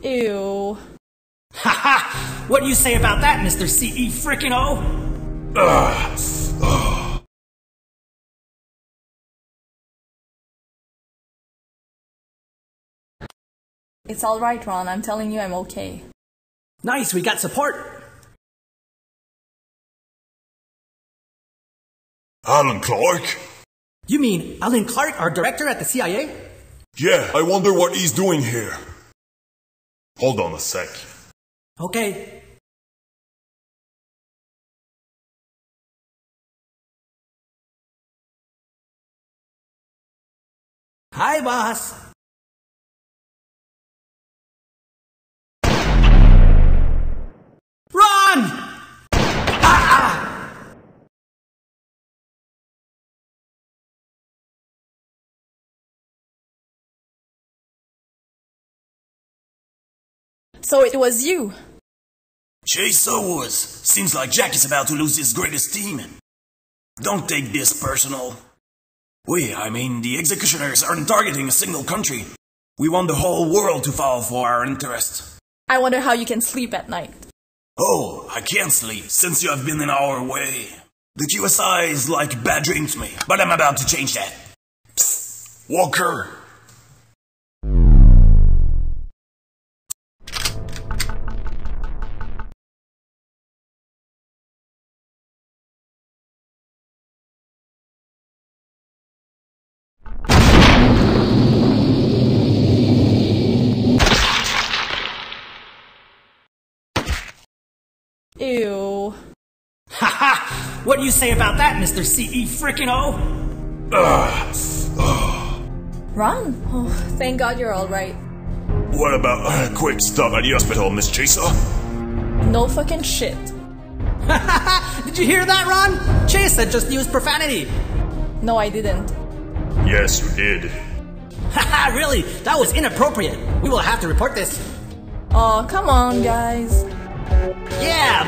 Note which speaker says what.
Speaker 1: Ew.
Speaker 2: Haha! what do you say about that, Mr. CE frickin' O?
Speaker 1: It's alright, Ron. I'm telling you I'm okay.
Speaker 2: Nice, we got support.
Speaker 3: Allen Clark?
Speaker 2: You mean Allen Clark, our director at the CIA?
Speaker 3: Yeah, I wonder what he's doing here. Hold on a sec.
Speaker 2: Okay. Hi, boss.
Speaker 1: So it was you.
Speaker 4: Chase was. Seems like Jack is about to lose his greatest team. Don't take this personal. We, I mean, the executioners aren't targeting a single country. We want the whole world to fall for our interest.
Speaker 1: I wonder how you can sleep at night.
Speaker 4: Oh, I can't sleep since you have been in our way. The QSI is like bad dreams to me, but I'm about to change that. Psst, Walker,
Speaker 2: Haha! what do you say about that, Mr. CE frickin' O?
Speaker 1: Ron? Oh, thank God you're alright.
Speaker 3: What about a quick stop at the hospital, Miss Chaser?
Speaker 1: No fucking shit.
Speaker 2: Did you hear that, Ron? Chase had just used profanity.
Speaker 1: No, I didn't.
Speaker 3: Yes, you did.
Speaker 2: Haha, really? That was inappropriate. We will have to report this.
Speaker 1: Oh, come on, guys.
Speaker 2: Yeah, morphine for